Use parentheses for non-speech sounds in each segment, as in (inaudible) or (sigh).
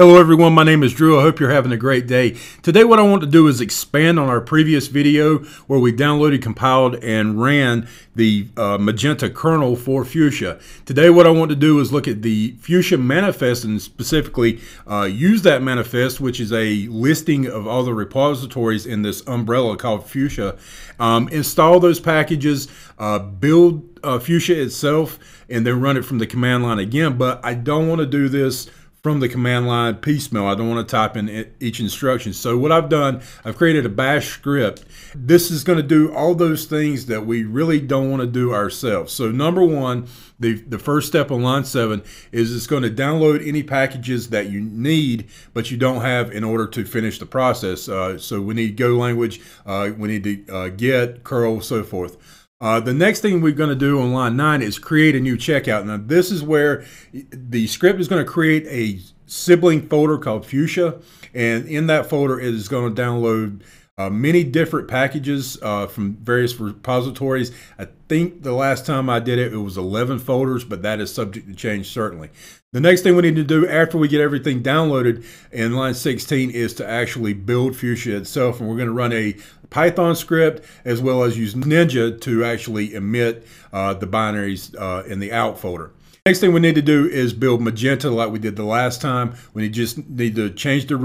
Hello everyone, my name is Drew. I hope you're having a great day. Today what I want to do is expand on our previous video where we downloaded, compiled, and ran the uh, Magenta kernel for Fuchsia. Today what I want to do is look at the Fuchsia manifest and specifically uh, use that manifest, which is a listing of all the repositories in this umbrella called Fuchsia. Um, install those packages, uh, build uh, Fuchsia itself, and then run it from the command line again. But I don't want to do this from the command line piecemeal. I don't want to type in each instruction. So what I've done, I've created a bash script. This is going to do all those things that we really don't want to do ourselves. So number one, the, the first step on line seven is it's going to download any packages that you need, but you don't have in order to finish the process. Uh, so we need Go language, uh, we need to uh, get, curl, so forth. Uh, the next thing we're going to do on line 9 is create a new checkout. Now this is where the script is going to create a sibling folder called Fuchsia and in that folder it is going to download uh, many different packages uh, from various repositories. I think the last time I did it, it was 11 folders, but that is subject to change certainly. The next thing we need to do after we get everything downloaded in line 16 is to actually build Fuchsia itself. And we're going to run a Python script as well as use Ninja to actually emit uh, the binaries uh, in the out folder. Next thing we need to do is build Magenta like we did the last time. We just need to change the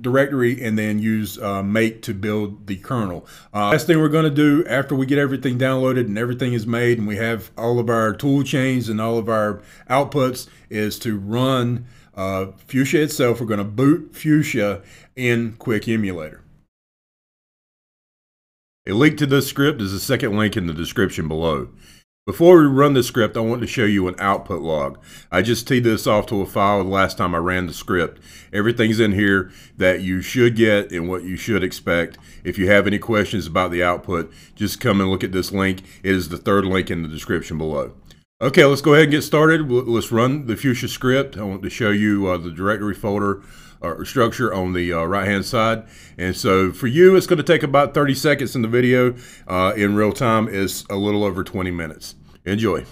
directory and then use uh, make to build the kernel. Uh, last thing we're going to do after we get everything downloaded and everything is made and we have all of our tool chains and all of our outputs is to run uh, Fuchsia itself. We're going to boot Fuchsia in Quick Emulator. A link to this script is the second link in the description below. Before we run the script, I want to show you an output log. I just teed this off to a file the last time I ran the script. Everything's in here that you should get and what you should expect. If you have any questions about the output, just come and look at this link. It is the third link in the description below. Okay, let's go ahead and get started. Let's run the Fuchsia script. I want to show you uh, the directory folder or structure on the uh, right hand side. And so for you, it's going to take about 30 seconds in the video. Uh, in real time is a little over 20 minutes. Enjoy.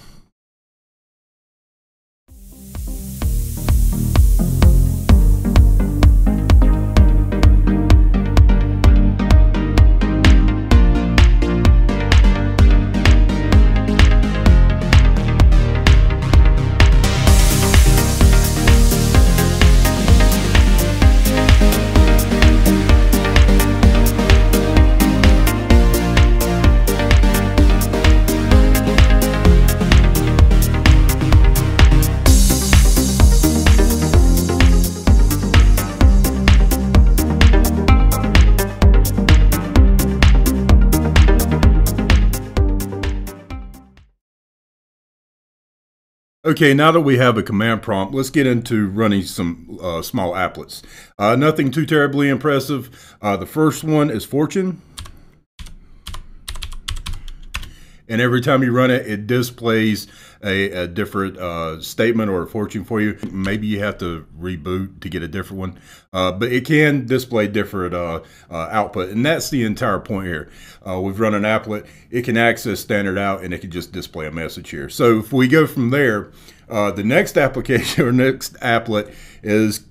Okay, now that we have a command prompt, let's get into running some uh, small applets. Uh, nothing too terribly impressive. Uh, the first one is Fortune. And every time you run it, it displays a, a different uh, statement or a fortune for you. Maybe you have to reboot to get a different one, uh, but it can display different uh, uh output, and that's the entire point here. Uh, we've run an applet; it can access standard out, and it can just display a message here. So if we go from there, uh, the next (laughs) application or next applet is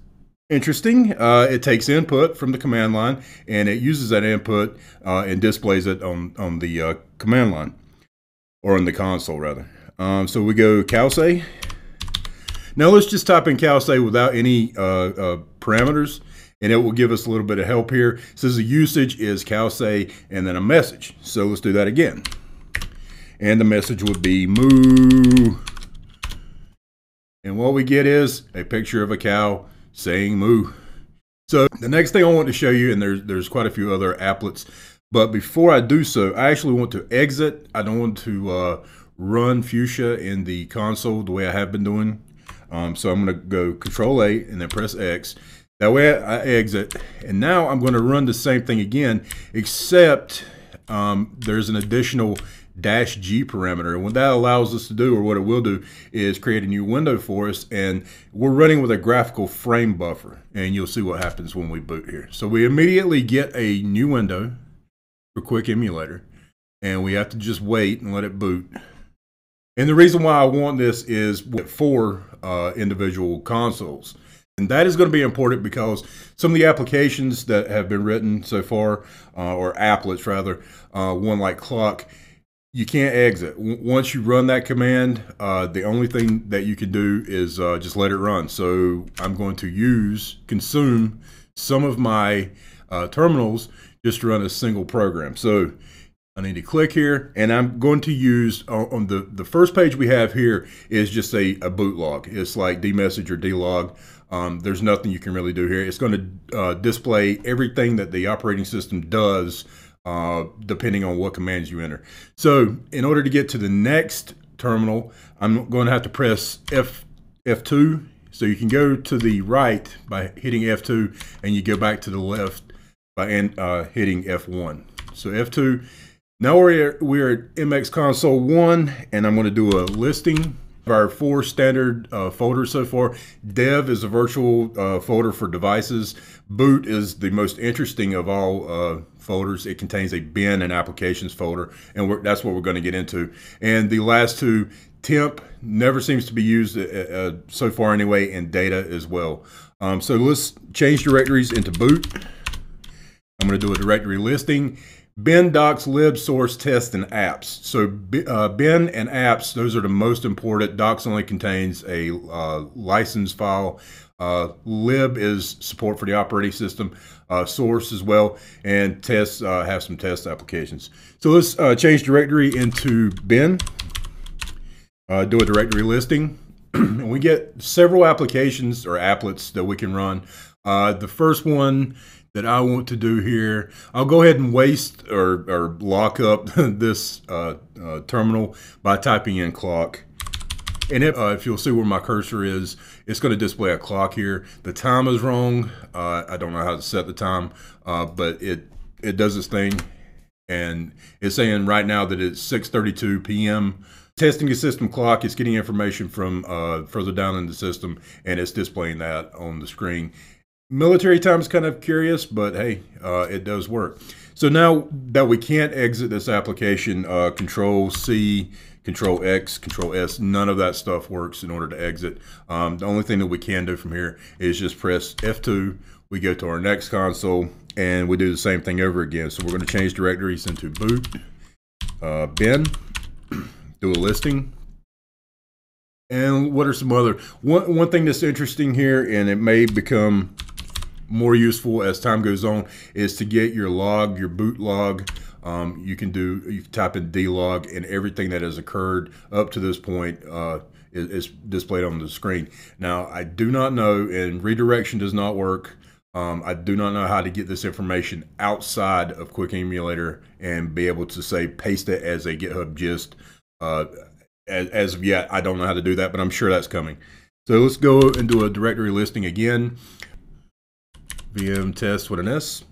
interesting. Uh, it takes input from the command line and it uses that input uh, and displays it on, on the uh, command line or on the console rather. Um, so we go cowsay. Now let's just type in cowsay without any uh, uh, parameters and it will give us a little bit of help here. It says the usage is cowsay and then a message. So let's do that again. And the message would be moo. And what we get is a picture of a cow saying moo. So the next thing I want to show you, and there's, there's quite a few other applets, but before I do so, I actually want to exit. I don't want to uh, run Fuchsia in the console the way I have been doing. Um, so I'm going to go Control A and then press X. That way I exit. And now I'm going to run the same thing again, except um, there's an additional dash G parameter. And what that allows us to do, or what it will do, is create a new window for us. And we're running with a graphical frame buffer. And you'll see what happens when we boot here. So we immediately get a new window for Quick Emulator. And we have to just wait and let it boot. And the reason why I want this is with four uh, individual consoles. And that is going to be important because some of the applications that have been written so far, uh, or applets rather, uh, one like clock, you can't exit. W once you run that command, uh, the only thing that you can do is uh, just let it run. So I'm going to use, consume some of my uh, terminals just to run a single program. So I need to click here and I'm going to use uh, on the, the first page we have here is just a, a boot log. It's like dmesg or dlog. Um, there's nothing you can really do here. It's going to uh, display everything that the operating system does uh, depending on what commands you enter. So in order to get to the next terminal, I'm going to have to press F, F2. So you can go to the right by hitting F2 and you go back to the left by uh, hitting F1. So F2 now we're, we're at MX Console 1, and I'm going to do a listing of our four standard uh, folders so far. Dev is a virtual uh, folder for devices. Boot is the most interesting of all uh, folders. It contains a bin and applications folder, and that's what we're going to get into. And the last two, temp, never seems to be used uh, uh, so far anyway, and data as well. Um, so let's change directories into boot. I'm going to do a directory listing bin, docs, lib, source, test, and apps. So uh, bin and apps, those are the most important. Docs only contains a uh, license file. Uh, lib is support for the operating system, uh, source as well, and tests uh, have some test applications. So let's uh, change directory into bin, do a directory listing. (clears throat) and we get several applications or applets that we can run. the first one that I want to do here. I'll go ahead and waste or, or lock up (laughs) this uh, uh, terminal by typing in clock. And if, uh, if, you'll see where my cursor is, it's going to display a clock here. The time is wrong. Uh, I don't know how to set the time, uh, but it, it does its thing. And it's saying right now that it's 6.32 p.m. Testing the system clock, it's getting information from uh, further down in the system, and it's displaying that on the screen. Military time is kind of curious, but hey, uh, it does work. So now that we can't exit this application, uh, Control C, Control X, Control S, none of that stuff works in order to exit. Um, the only thing that we can do from here is just press F2. We go to our next console and we do the same thing over again. So we're going to change directories into boot, uh, bin, (clears throat) do a listing, and what are some other one one thing that's interesting here, and it may become more useful as time goes on is to get your log, your boot log. Um, you can do, you can type in dlog and everything that has occurred up to this point uh, is, is, displayed on the screen. Now, I do not know, and redirection does not work. Um, I do not know how to get this information outside of Quick Emulator and be able to say paste it as a GitHub gist. Uh, as, as of yet, I don't know how to do that, but I'm sure that's coming. So let's go and do a directory listing again. VM test with an S.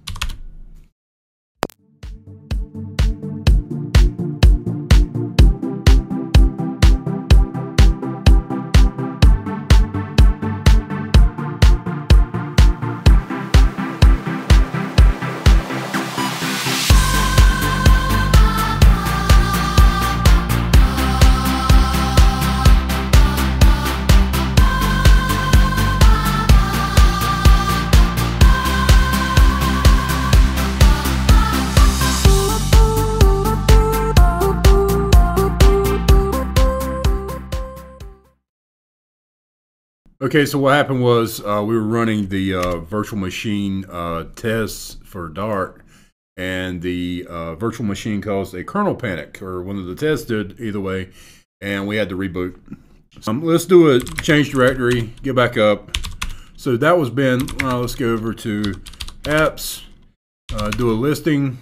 Okay, so what happened was uh, we were running the uh, virtual machine uh, tests for Dart, and the uh, virtual machine caused a kernel panic, or one of the tests did, either way, and we had to reboot. Um, let's do a change directory, get back up. So that was bin. let's go over to apps, uh, do a listing.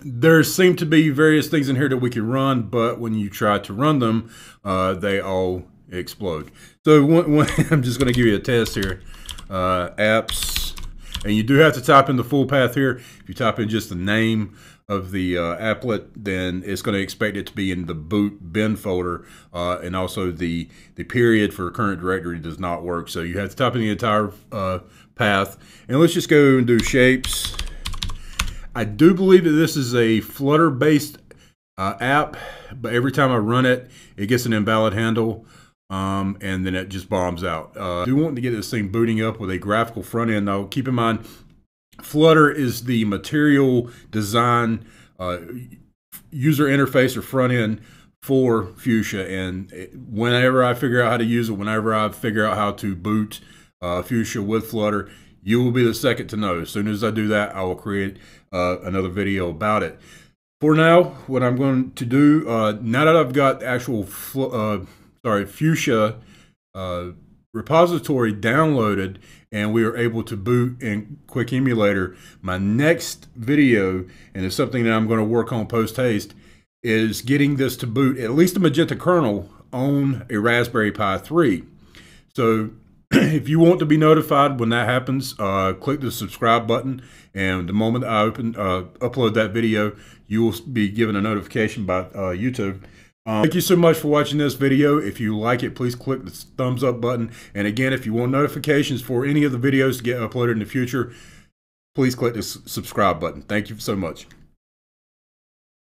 There seem to be various things in here that we can run, but when you try to run them, uh, they all explode. So one, one, (laughs) I'm just going to give you a test here. Uh, apps, and you do have to type in the full path here. If you type in just the name of the uh, applet, then it's going to expect it to be in the boot bin folder, uh, and also the the period for current directory does not work. So you have to type in the entire uh, path. And let's just go and do shapes. I do believe that this is a Flutter-based uh, app, but every time I run it, it gets an invalid handle. Um, and then it just bombs out. Uh, I do want to get this thing booting up with a graphical front end. Now, keep in mind, Flutter is the material design uh, user interface or front end for Fuchsia. And whenever I figure out how to use it, whenever I figure out how to boot uh, Fuchsia with Flutter, you will be the second to know. As soon as I do that, I will create uh, another video about it. For now, what I'm going to do, uh, now that I've got actual, uh, sorry, Fuchsia uh, repository downloaded and we are able to boot in Quick Emulator, my next video, and it's something that I'm going to work on post haste, is getting this to boot at least a Magenta kernel on a Raspberry Pi 3. So (clears throat) if you want to be notified when that happens, uh, click the subscribe button. And the moment I open uh, upload that video, you will be given a notification by uh, YouTube. Um, thank you so much for watching this video. If you like it, please click the thumbs up button. And again, if you want notifications for any of the videos to get uploaded in the future, please click the subscribe button. Thank you so much.